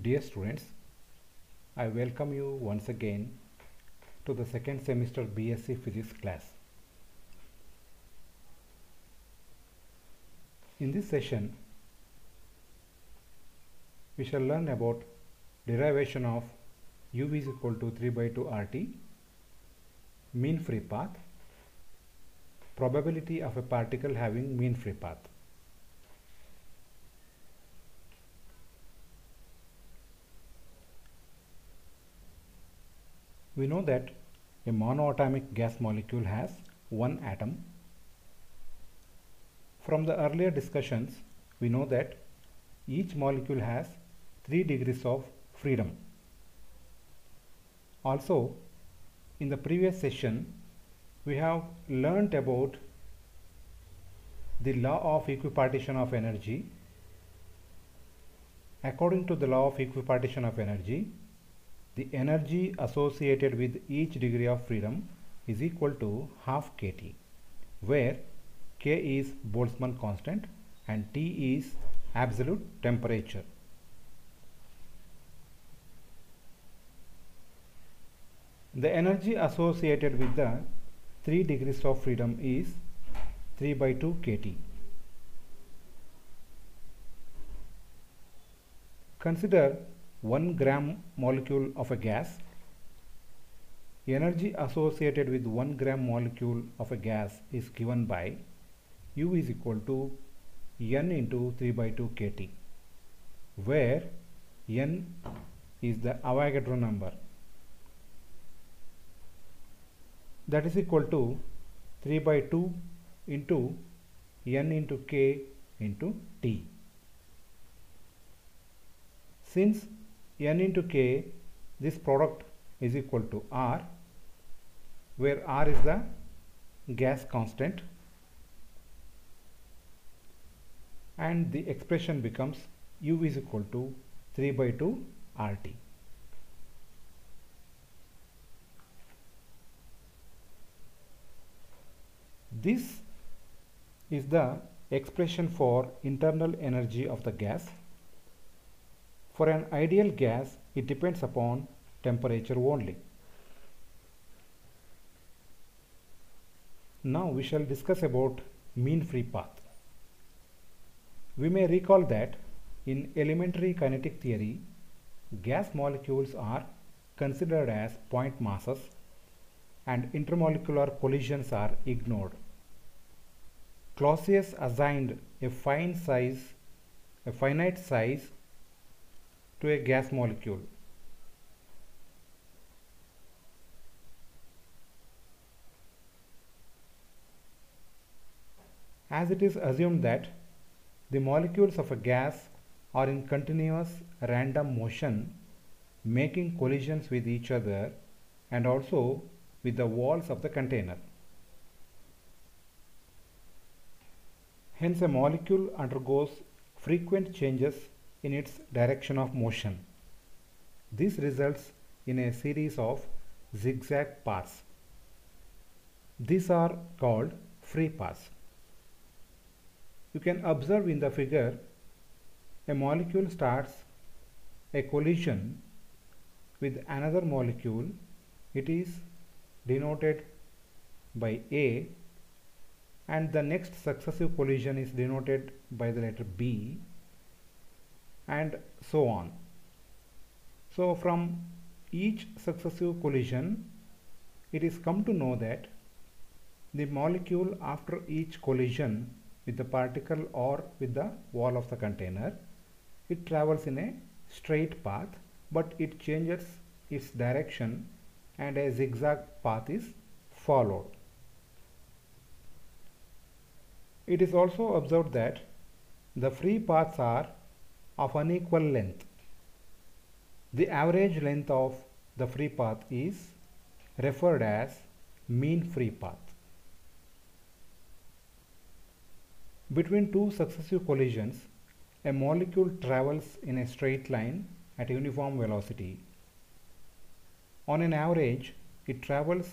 Dear students, I welcome you once again to the second semester BSc Physics class. In this session, we shall learn about derivation of u is equal to 3 by 2 RT, mean free path, probability of a particle having mean free path. We know that a monoatomic gas molecule has one atom. From the earlier discussions, we know that each molecule has 3 degrees of freedom. Also, in the previous session, we have learnt about the law of equipartition of energy. According to the law of equipartition of energy, the energy associated with each degree of freedom is equal to half kT, where K is Boltzmann constant and T is absolute temperature. The energy associated with the 3 degrees of freedom is 3 by 2 kT. Consider 1 gram molecule of a gas. Energy associated with 1 gram molecule of a gas is given by U is equal to N into 3 by 2 kT, where N is the Avogadro number. That is equal to 3 by 2 into N into K into T. Since n into k this product is equal to r where r is the gas constant and the expression becomes u is equal to 3 by 2 rt. This is the expression for internal energy of the gas for an ideal gas, it depends upon temperature only. Now we shall discuss about mean free path. We may recall that in elementary kinetic theory, gas molecules are considered as point masses and intermolecular collisions are ignored. Clausius assigned a fine size, a finite size to a gas molecule. As it is assumed that the molecules of a gas are in continuous random motion making collisions with each other and also with the walls of the container. Hence a molecule undergoes frequent changes in its direction of motion. This results in a series of zigzag paths. These are called free paths. You can observe in the figure a molecule starts a collision with another molecule. It is denoted by A and the next successive collision is denoted by the letter B and so on. So from each successive collision it is come to know that the molecule after each collision with the particle or with the wall of the container it travels in a straight path but it changes its direction and a zigzag path is followed. It is also observed that the free paths are of unequal length. The average length of the free path is referred as mean free path. Between two successive collisions, a molecule travels in a straight line at uniform velocity. On an average, it travels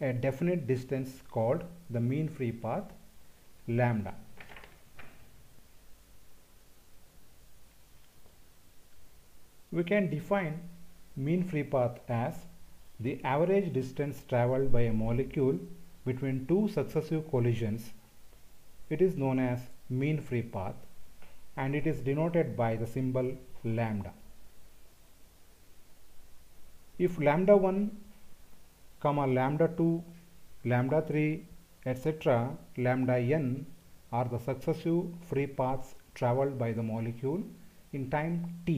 a definite distance called the mean free path lambda. We can define mean free path as the average distance traveled by a molecule between two successive collisions. It is known as mean free path and it is denoted by the symbol lambda. If lambda 1 comma lambda 2 lambda 3 etc lambda n are the successive free paths traveled by the molecule in time t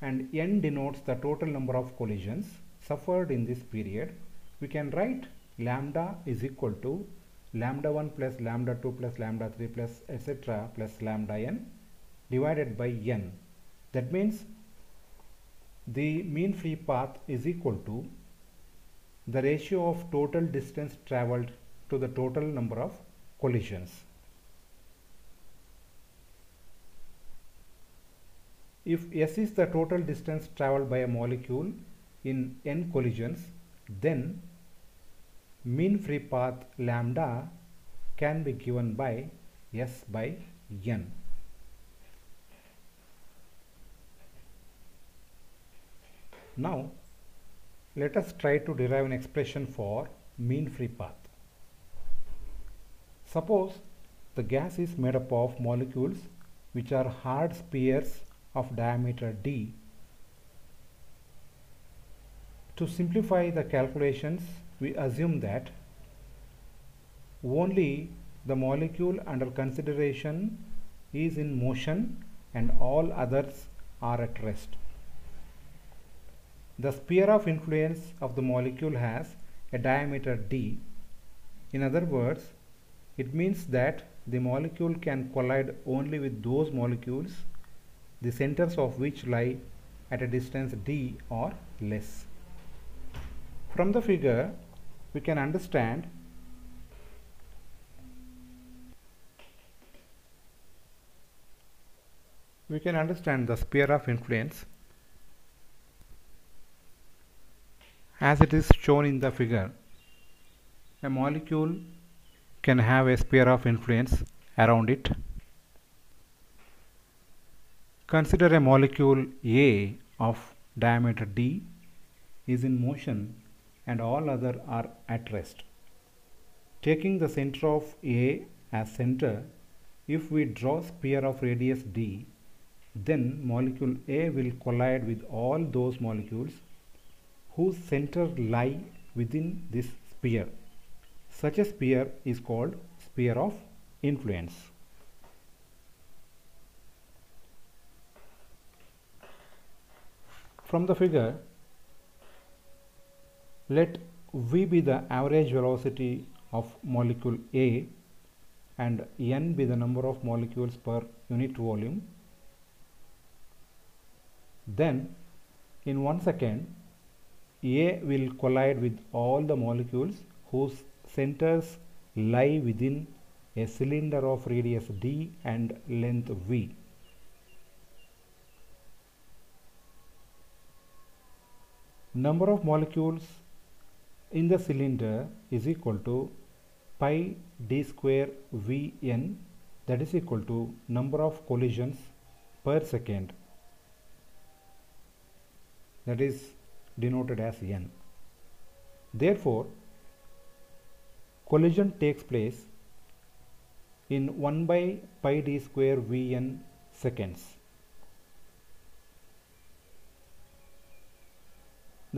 and n denotes the total number of collisions suffered in this period we can write lambda is equal to lambda 1 plus lambda 2 plus lambda 3 plus etc plus lambda n divided by n that means the mean free path is equal to the ratio of total distance traveled to the total number of collisions. If S is the total distance traveled by a molecule in n collisions, then mean free path lambda can be given by S by n. Now, let us try to derive an expression for mean free path. Suppose the gas is made up of molecules which are hard spheres of diameter d. To simplify the calculations, we assume that only the molecule under consideration is in motion and all others are at rest. The sphere of influence of the molecule has a diameter d. In other words, it means that the molecule can collide only with those molecules the centers of which lie at a distance d or less. From the figure, we can understand we can understand the sphere of influence as it is shown in the figure. A molecule can have a sphere of influence around it. Consider a molecule A of diameter d is in motion and all other are at rest. Taking the center of A as center, if we draw sphere of radius d, then molecule A will collide with all those molecules whose center lie within this sphere. Such a sphere is called sphere of influence. From the figure, let v be the average velocity of molecule A and n be the number of molecules per unit volume. Then in one second A will collide with all the molecules whose centers lie within a cylinder of radius d and length v. Number of molecules in the cylinder is equal to pi d square vn that is equal to number of collisions per second that is denoted as n. Therefore, collision takes place in 1 by pi d square vn seconds.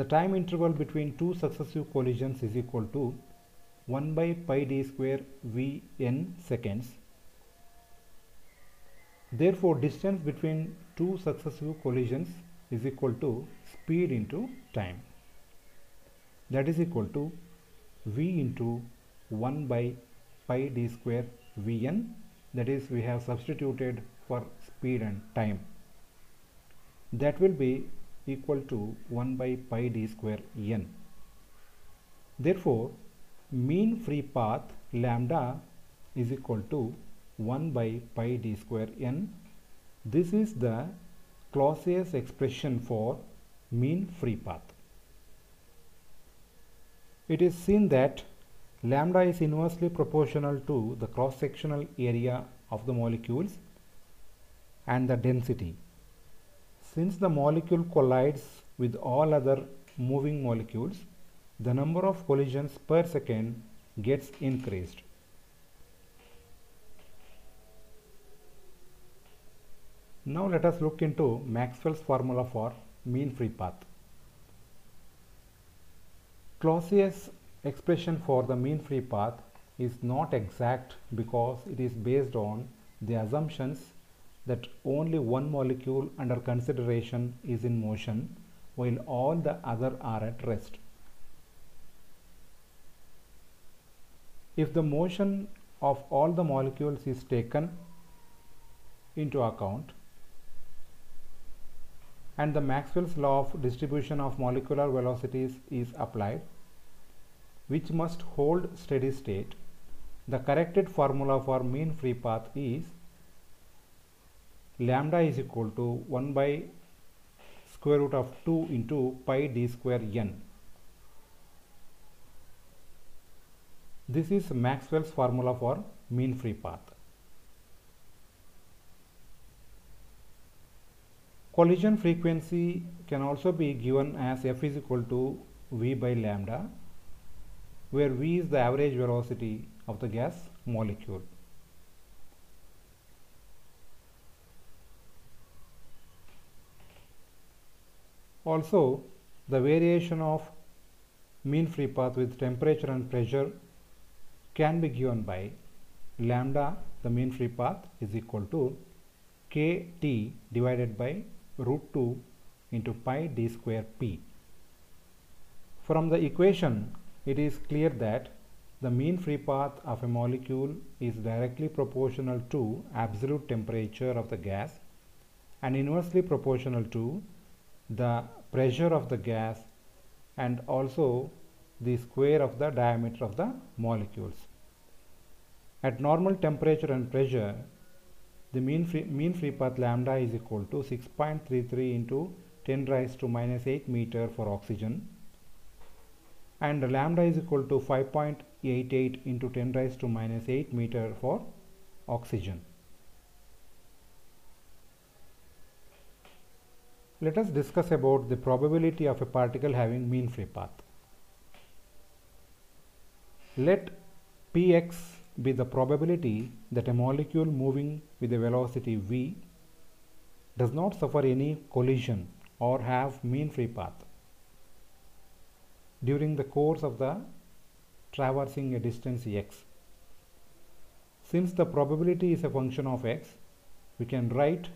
The time interval between two successive collisions is equal to 1 by pi d square vn seconds. Therefore, distance between two successive collisions is equal to speed into time. That is equal to v into 1 by pi d square vn that is we have substituted for speed and time that will be equal to 1 by pi d square n. Therefore mean free path lambda is equal to 1 by pi d square n. This is the Clausius expression for mean free path. It is seen that lambda is inversely proportional to the cross-sectional area of the molecules and the density. Since the molecule collides with all other moving molecules, the number of collisions per second gets increased. Now let us look into Maxwell's formula for mean free path. Clausius expression for the mean free path is not exact because it is based on the assumptions that only one molecule under consideration is in motion while all the other are at rest. If the motion of all the molecules is taken into account and the Maxwell's law of distribution of molecular velocities is applied, which must hold steady state, the corrected formula for mean free path is lambda is equal to 1 by square root of 2 into pi d square n. This is Maxwell's formula for mean free path. Collision frequency can also be given as f is equal to v by lambda where v is the average velocity of the gas molecule. Also, the variation of mean free path with temperature and pressure can be given by lambda the mean free path is equal to kt divided by root 2 into pi d square p. From the equation, it is clear that the mean free path of a molecule is directly proportional to absolute temperature of the gas and inversely proportional to the pressure of the gas and also the square of the diameter of the molecules. At normal temperature and pressure, the mean free, mean free path lambda is equal to 6.33 into 10 raised to minus 8 meter for oxygen and lambda is equal to 5.88 into 10 raised to minus 8 meter for oxygen. Let us discuss about the probability of a particle having mean free path. Let Px be the probability that a molecule moving with a velocity v does not suffer any collision or have mean free path during the course of the traversing a distance x. Since the probability is a function of x, we can write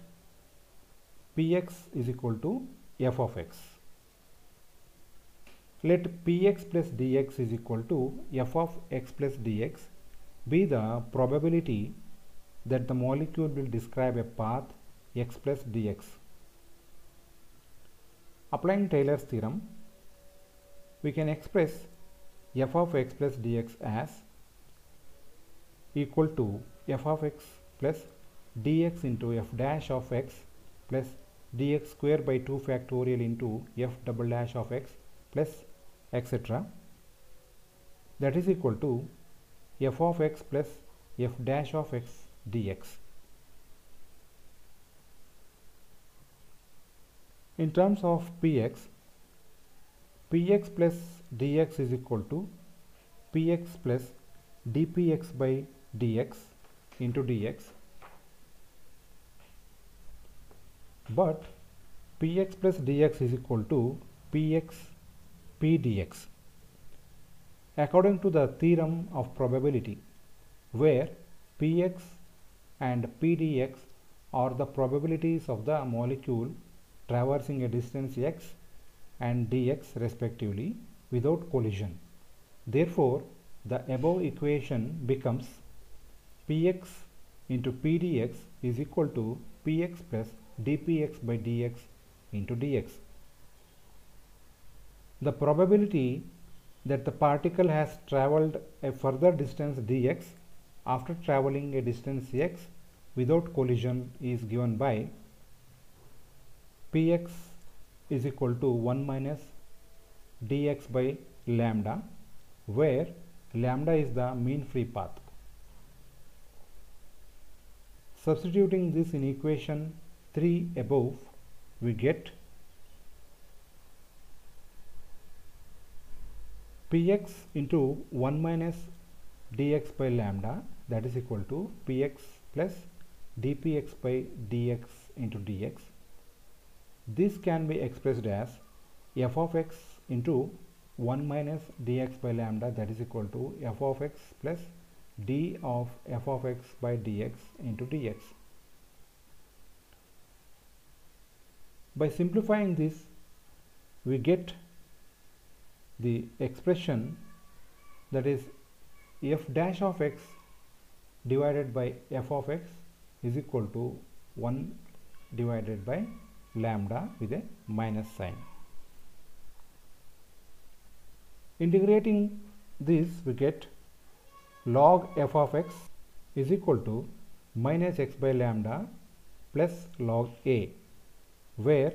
px is equal to f of x. Let px plus dx is equal to f of x plus dx be the probability that the molecule will describe a path x plus dx. Applying Taylor's theorem, we can express f of x plus dx as equal to f of x plus dx into f dash of x plus dx square by 2 factorial into f double dash of x plus etc. That is equal to f of x plus f dash of x dx. In terms of px, px plus dx is equal to px plus dpx by dx into dx but px plus dx is equal to px p dx according to the theorem of probability where px and pdx are the probabilities of the molecule traversing a distance x and dx respectively without collision. Therefore, the above equation becomes px into pdx is equal to px plus dpx by dx into dx. The probability that the particle has travelled a further distance dx after travelling a distance x without collision is given by px is equal to 1 minus dx by lambda where lambda is the mean free path. Substituting this in equation 3 above we get px into 1 minus dx by lambda that is equal to px plus dpx by dx into dx. This can be expressed as f of x into 1 minus dx by lambda that is equal to f of x plus d of f of x by dx into dx. By simplifying this we get the expression that is f dash of x divided by f of x is equal to 1 divided by lambda with a minus sign. Integrating this we get log f of x is equal to minus x by lambda plus log a where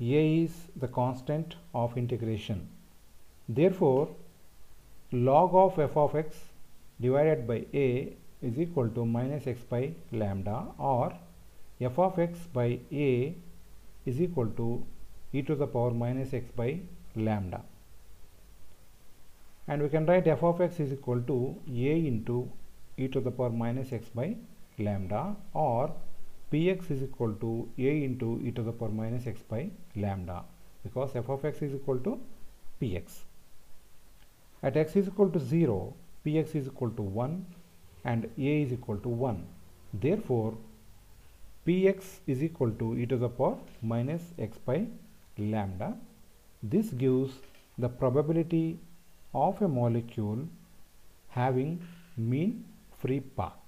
a is the constant of integration. Therefore, log of f of x divided by a is equal to minus x by lambda or f of x by a is equal to e to the power minus x by lambda and we can write f of x is equal to a into e to the power minus x by lambda or px is equal to a into e to the power minus x by lambda because f of x is equal to px. At x is equal to 0, px is equal to 1 and a is equal to 1. Therefore, px is equal to e to the power minus x by lambda. This gives the probability of a molecule having mean free path.